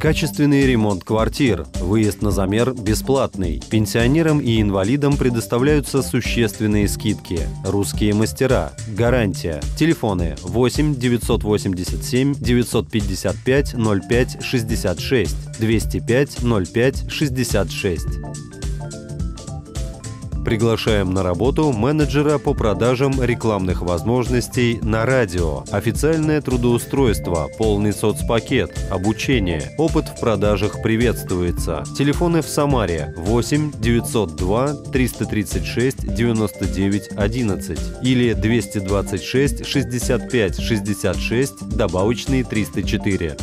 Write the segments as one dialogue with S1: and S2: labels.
S1: Качественный ремонт квартир. Выезд на замер бесплатный. Пенсионерам и инвалидам предоставляются существенные скидки. Русские мастера. Гарантия. Телефоны 8 987 955 05 66 205 05 66. Приглашаем на работу менеджера по продажам рекламных возможностей на радио. Официальное трудоустройство, полный соцпакет, обучение, опыт в продажах приветствуется. Телефоны в Самаре 8 902 336 99 11 или 226 65 66 добавочный 304.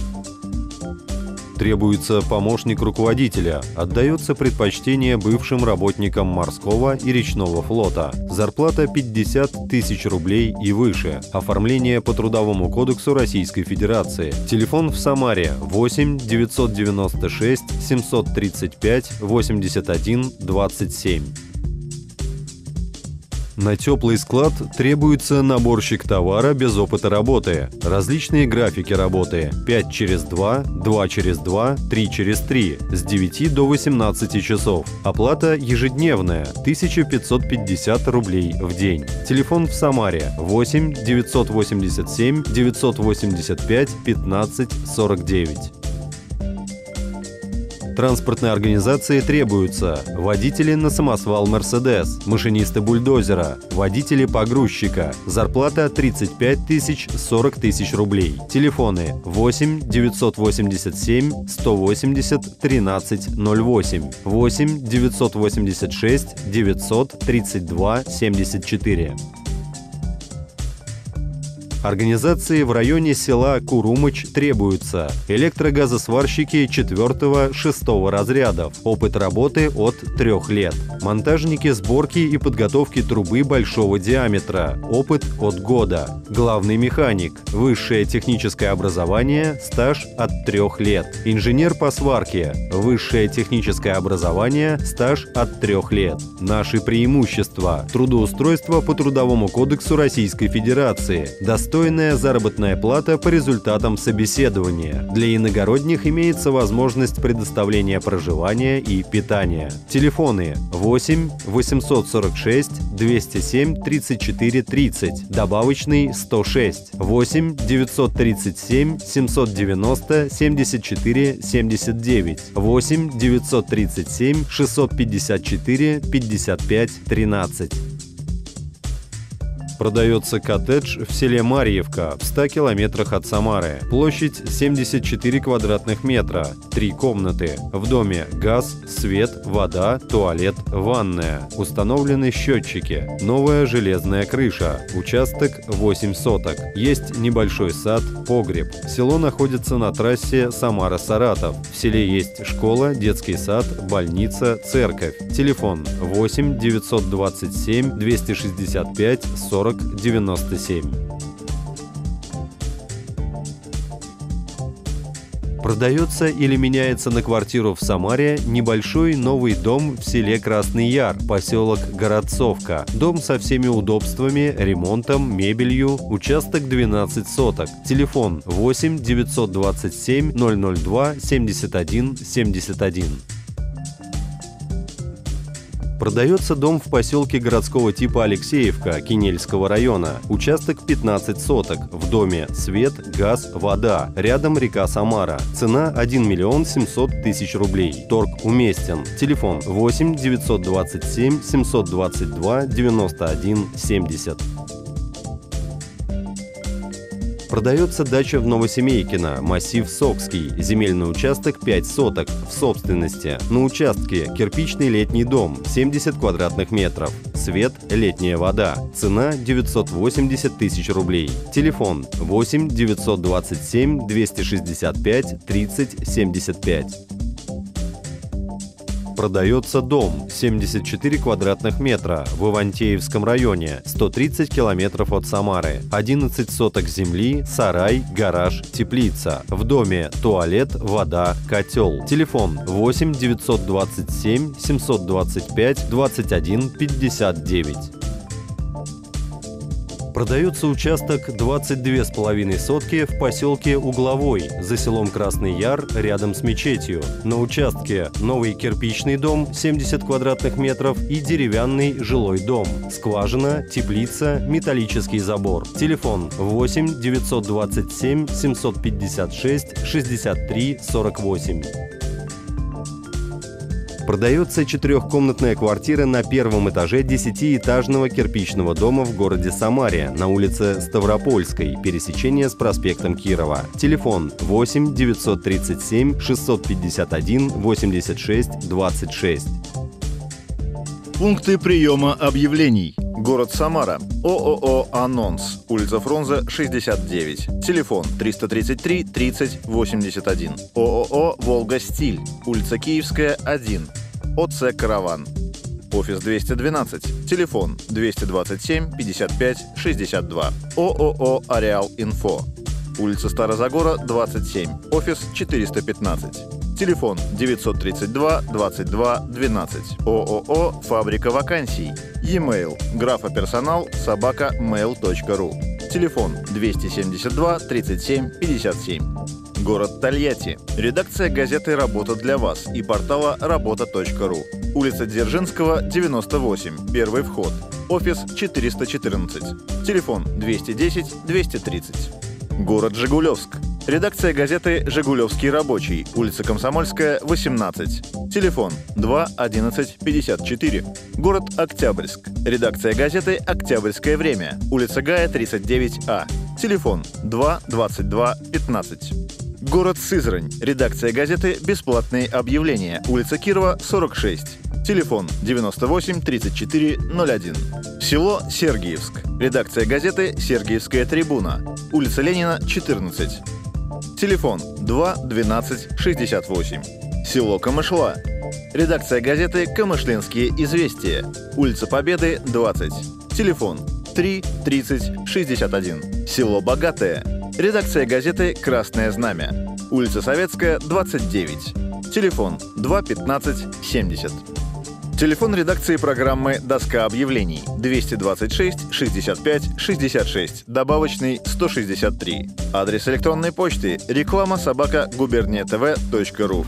S1: Требуется помощник руководителя. Отдается предпочтение бывшим работникам морского и речного флота. Зарплата 50 тысяч рублей и выше. Оформление по Трудовому кодексу Российской Федерации. Телефон в Самаре 8 996 735 81 27. На теплый склад требуется наборщик товара без опыта работы. Различные графики работы. 5 через 2, 2 через 2, 3 через 3. С 9 до 18 часов. Оплата ежедневная. 1550 рублей в день. Телефон в Самаре 8 987 985 15 49. Транспортной организации требуются водители на самосвал «Мерседес», машинисты бульдозера, водители погрузчика. Зарплата 35 тысяч 40 тысяч рублей. Телефоны 8 987 180 13 08 8 986 932 74. Организации в районе села Курумыч требуются электрогазосварщики 4-6 разрядов, опыт работы от 3 лет, монтажники сборки и подготовки трубы большого диаметра, опыт от года, главный механик, высшее техническое образование, стаж от 3 лет, инженер по сварке, высшее техническое образование, стаж от 3 лет. Наши преимущества – трудоустройство по Трудовому кодексу Российской Федерации, достойная заработная плата по результатам собеседования. Для иногородних имеется возможность предоставления проживания и питания. Телефоны 8 846 207 34 30, добавочный 106, 8 937 790 74 79, 8 937 654 55 13. Продается коттедж в селе Марьевка в 100 километрах от Самары. Площадь 74 квадратных метра, три комнаты. В доме газ, свет, вода, туалет, ванная. Установлены счетчики. Новая железная крыша. Участок 8 соток. Есть небольшой сад, погреб. Село находится на трассе Самара-Саратов. В селе есть школа, детский сад, больница, церковь. Телефон 8 927 265 40 97. Продается или меняется на квартиру в Самаре небольшой новый дом в селе Красный Яр, поселок Городцовка. Дом со всеми удобствами, ремонтом, мебелью, участок 12 соток. Телефон 8 927 002 71 71. Продается дом в поселке городского типа Алексеевка Кинельского района. Участок 15 соток. В доме свет, газ, вода. Рядом река Самара. Цена 1 миллион 700 тысяч рублей. Торг уместен. Телефон 8 927 722 91 70. Продается дача в Новосемейкино, массив Сокский, земельный участок 5 соток, в собственности. На участке кирпичный летний дом, 70 квадратных метров. Свет, летняя вода. Цена 980 тысяч рублей. Телефон 8 927 265 30 75 продается дом 74 квадратных метра в Ивантеевском районе, 130 километров от Самары, 11 соток земли, сарай, гараж, теплица. В доме туалет, вода, котел. Телефон 8 927 725 21 59. Продается участок 22,5 сотки в поселке Угловой, за селом Красный Яр, рядом с мечетью. На участке новый кирпичный дом 70 квадратных метров и деревянный жилой дом. Скважина, теплица, металлический забор. Телефон 8 927 756 63 48. Продается четырехкомнатная квартира на первом этаже десятиэтажного кирпичного дома в городе Самаре на улице Ставропольской, пересечение с проспектом Кирова. Телефон 8 937 651 86 26.
S2: Пункты приема объявлений. Город Самара. ООО «Анонс». Улица Фрунзе, 69. Телефон 333 30 81. ООО «Волга Стиль». Улица Киевская, 1. ОЦ «Караван». Офис 212. Телефон 227 55 62. ООО «Ареал Инфо». Улица Старозагора, 27. Офис 415. Телефон 932 22 12. ООО «Фабрика вакансий». E-mail графоперсонал собака mail.ru. Телефон 272 37 57. Город Тольятти. Редакция газеты «Работа для вас» и портала работа.ру. Улица Дзержинского, 98. Первый вход. Офис 414. Телефон 210 230. Город Жигулевск. Редакция газеты «Жигулевский рабочий», улица Комсомольская, 18. Телефон 2 11 54. Город Октябрьск. Редакция газеты «Октябрьское время», улица Гая, 39А. Телефон 2 22 15. Город Сызрань. Редакция газеты «Бесплатные объявления», улица Кирова, 46. Телефон 98 34 01. Село Сергиевск. Редакция газеты «Сергиевская трибуна», улица Ленина, 14. Телефон 2 12 68. Село Камышла. Редакция газеты «Камышлинские известия». Улица Победы, 20. Телефон 3 30 61. Село Богатое. Редакция газеты «Красное знамя». Улица Советская, 29. Телефон 2 15 70. Телефон редакции программы «Доска объявлений» 226 65 66, добавочный 163. Адрес электронной почты реклама собака губерния тв.ру.